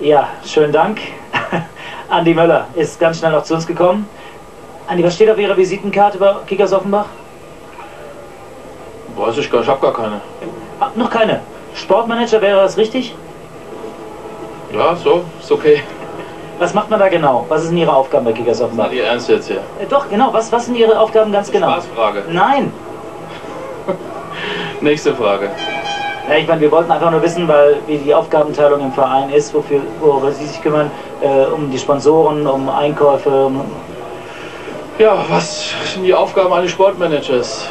Ja, schönen Dank. Andi Möller ist ganz schnell noch zu uns gekommen. Andi, was steht auf Ihrer Visitenkarte bei Kickers Offenbach? Weiß ich gar nicht, ich hab gar keine. Ah, noch keine. Sportmanager wäre das richtig? Ja, so, ist okay. Was macht man da genau? Was sind Ihre Aufgaben bei Kickers Offenbach? Ihr ernst jetzt hier? Äh, doch, genau. Was, was sind Ihre Aufgaben ganz genau? Spaßfrage. Nein. Nächste Frage. Ja, ich meine, wir wollten einfach nur wissen, weil wie die Aufgabenteilung im Verein ist, wofür, worüber Sie sich kümmern, äh, um die Sponsoren, um Einkäufe, um Ja, was sind die Aufgaben eines Sportmanagers?